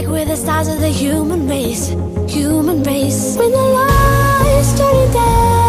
Like we're the stars of the human race, human race. When the lights turn down.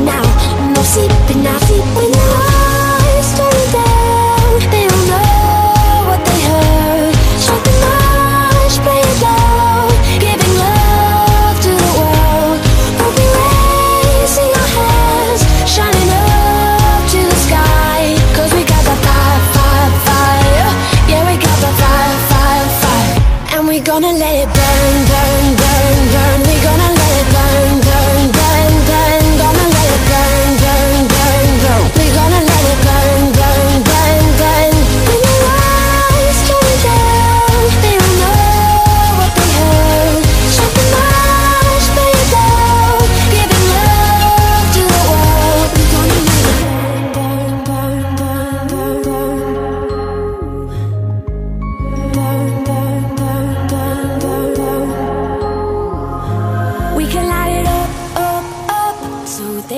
now. No, see.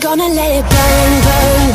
gonna let it burn, burn.